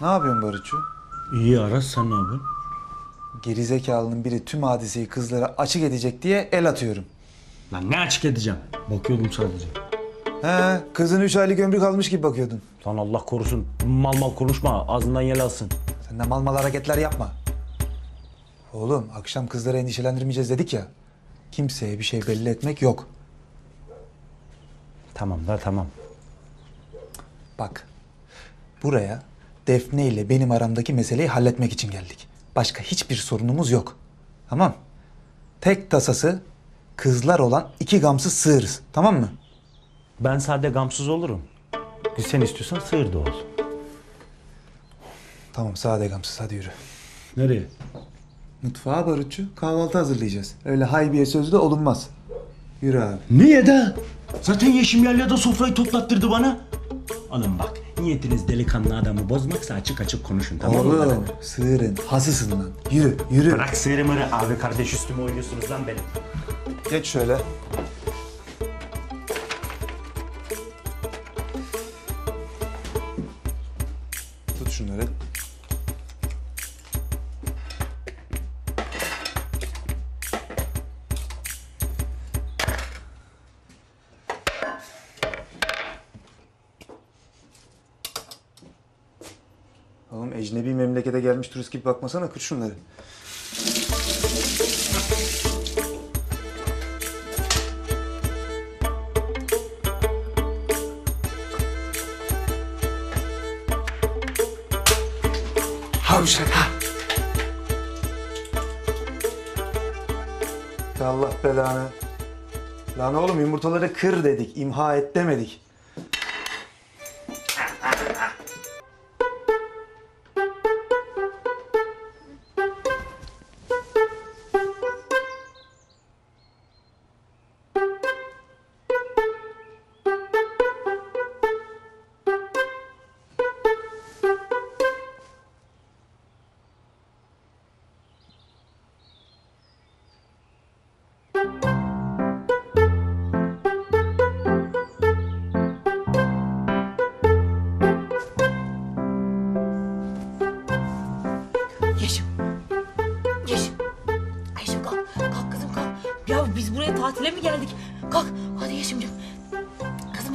Ne yapıyorsun Barutçu? İyi Aras sen ne yapıyorsun? Gerizekalının biri tüm hadiseyi kızlara açık edecek diye el atıyorum. Lan ne açık edeceğim? Bakıyordum sadece. He, kızın üç aylık ömrü kalmış gibi bakıyordun. Lan Allah korusun mal mal konuşma ağzından yel alsın. Sen de mal mal hareketler yapma. Oğlum akşam kızları endişelendirmeyeceğiz dedik ya. Kimseye bir şey belli etmek yok. Tamam da tamam. Bak, buraya Defne ile benim aramdaki meseleyi halletmek için geldik. Başka hiçbir sorunumuz yok. Tamam? Tek tasası kızlar olan iki gamsız sığırız. Tamam mı? Ben sade gamsız olurum. Sen istiyorsan sığır da ol. Tamam sade gamsız hadi yürü. Nereye? Mutfağa barutçu kahvaltı hazırlayacağız. Öyle haybiye sözlü olunmaz. Yürü abi. Niye de? Zaten Yeşim Yalya da sofrayı toplattırdı bana. Oğlum bak niyetiniz delikanlı adamı bozmaksa açık açık konuşun tamam mı? Oğlum sığırın hasısın lan. Yürü yürü. Bırak sığırı mırı abi kardeş üstüme oynuyorsunuz lan benim. Geç şöyle. Ecnebi memlekete gelmiş turist gibi bakmasana kır şunları. Havşak ha. Allah belanı. Lan oğlum yumurtaları kır dedik, imha et demedik.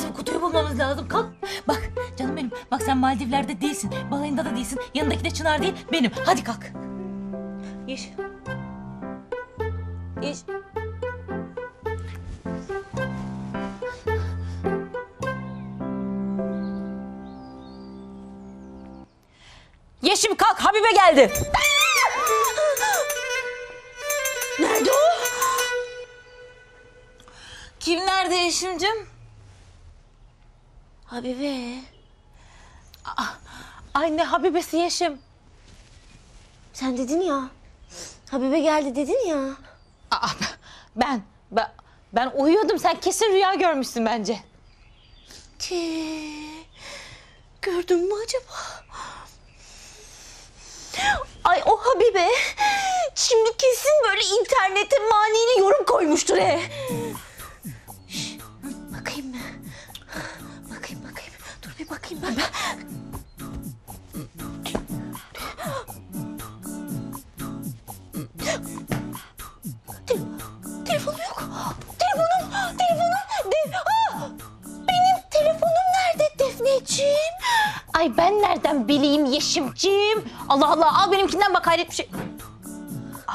Bizim kutuyu bulmamız lazım. Kalk. Bak canım benim. Bak sen Maldivler'de değilsin. Balayında da değilsin. Yanındaki de Çınar değil. Benim. Hadi kalk. Yeşim. Yeşim. Yeşim kalk Habibe geldi. Nerede o? Kim nerede Yeşimcim? Habibe. Aa, Ay ne Habibesi Yeşim. Sen dedin ya. Habibe geldi dedin ya. Aa, ben, ben, ben uyuyordum. Sen kesin rüya görmüşsün bence. Gördün mü acaba? Ay o Habibe şimdi kesin böyle internete manili yorum koymuştur he. Bakayım ben. Te- yok. Telefonum, telefonum. Benim telefonum nerede Defneciğim? Ay ben nereden bileyim Yeşimciğim? Allah Allah al benimkinden bak hayret bir şey. Aa.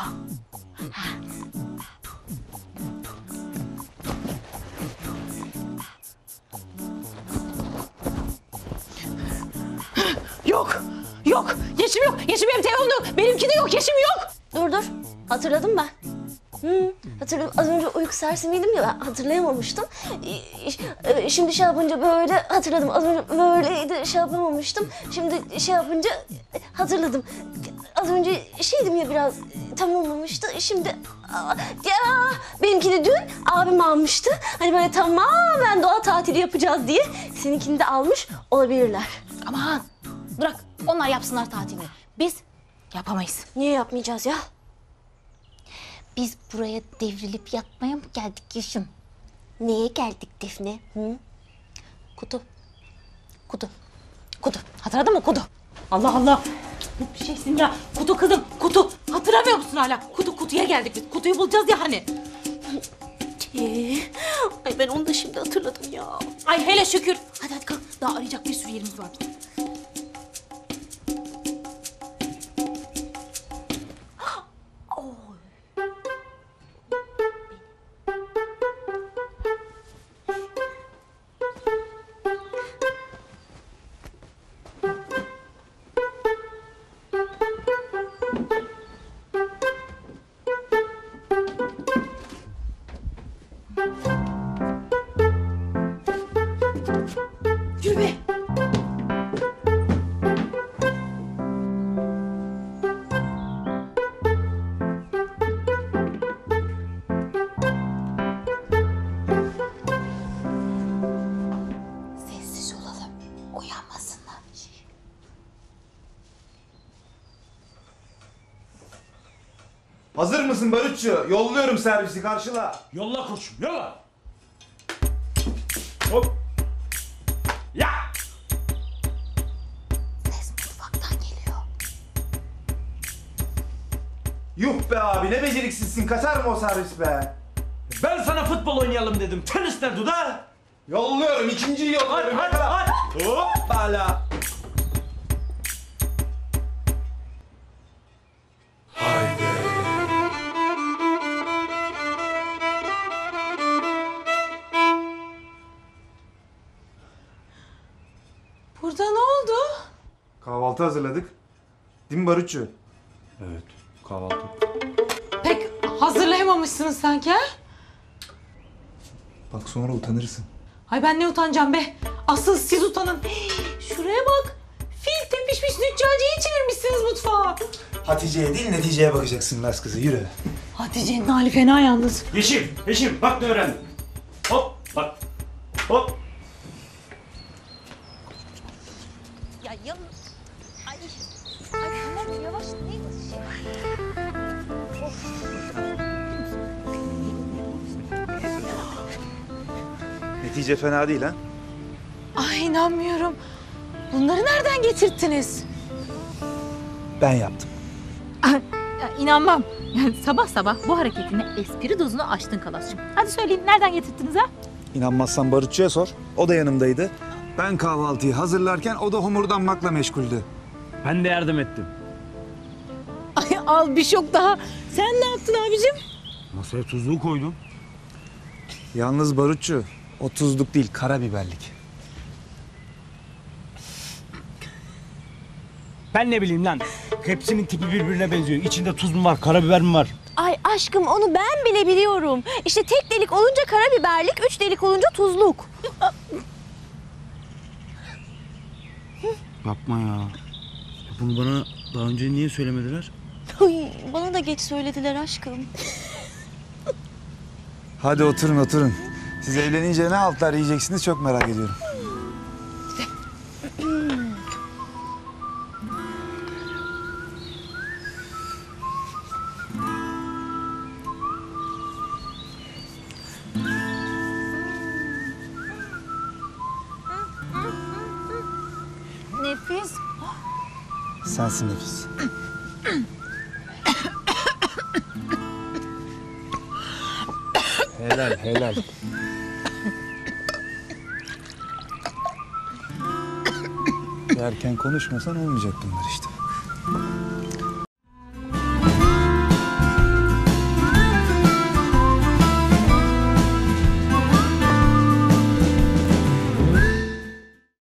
Yeşim yok. Yeşim benim telefonum yok. Benimki de yok. Yeşim yok. Dur dur. Hatırladım ben. Hı, hatırladım. Az önce uyku sersemiydim ya ben hatırlayamamıştım. Ee, Şimdi şey yapınca böyle hatırladım. Az önce böyleydi şey yapamamıştım. Şimdi şey yapınca hatırladım. Az önce şeydim ya biraz tam olmamıştı. Şimdi aa, ya benimki de dün abim almıştı. Hani böyle tamamen doğa tatili yapacağız diye. Seninkini de almış olabilirler. Aman yapsınlar tatilini. Biz yapamayız. Niye yapmayacağız ya? Biz buraya devrilip yatmaya mı geldik Yeşim? Niye geldik Defne? Hı? Kutu. Kutu. Kutu. Hatırladın mı kutu? Allah Allah. Bu bir şeysin ya. Kutu kızım kutu. Hatırlamıyor musun hala? Kutu kutuya geldik biz. Kutuyu bulacağız ya hani. Ee, ay ben onu da şimdi hatırladım ya. Ay hele şükür. Hadi hadi kalk. Daha arayacak bir sürü yerimiz var. Hazır mısın Barutçu? Yolluyorum servisi karşıla. Yolla koçum yolla. Hop. Ya. Ses mutfaktan geliyor. Yuh be abi ne beceriksizsin kaçar mı o servis be? Ben sana futbol oynayalım dedim. Tenis de Duda. Yolluyorum ikinciyi Hadi yolluyorum. hadi hadi. Kahvaltı hazırladık. Değil mi Barutçu? Evet kahvaltı. Pek hazırlayamamışsınız sanki ha? Bak sonra utanırsın. Ay ben ne utanacağım be. Asıl siz utanın. Şuraya bak. Fil tepişmiş nüccaciyi çevirmişsiniz mutfağa. Hatice'ye değil neticeye bakacaksın Laz kızı yürü. Hatice'nin hali fena yalnız. Yeşim, Yeşim bak ne öğrendim. Hop bak. Hop. Netice fena değil ha. Ay inanmıyorum. Bunları nereden getirttiniz? Ben yaptım. Ya, inanmam. Yani sabah sabah bu hareketine espri dozunu aştın Kalas'cığım. Hadi söyleyin nereden getirttiniz ha? İnanmazsan Barutçu'ya sor. O da yanımdaydı. Ben kahvaltıyı hazırlarken o da homurdanmakla meşguldü. Ben de yardım ettim. Ay al bir şok daha. Sen ne yaptın abicim? Masaya tuzluğu koydum. Yalnız Barutçu o tuzluk değil karabiberlik. Ben ne bileyim lan. Hepsinin tipi birbirine benziyor. İçinde tuz mu var, karabiber mi var? Ay aşkım onu ben bile biliyorum. İşte tek delik olunca karabiberlik, üç delik olunca tuzluk. Yapma ya. Bunu bana daha önce niye söylemediler? Ay, bana da geç söylediler aşkım. Hadi oturun oturun. Siz evlenince ne altlar yiyeceksiniz çok merak ediyorum. Nefis. Sensin nefis. Helal helal. Yerken konuşmasan olmayacak bunlar işte.